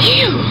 You!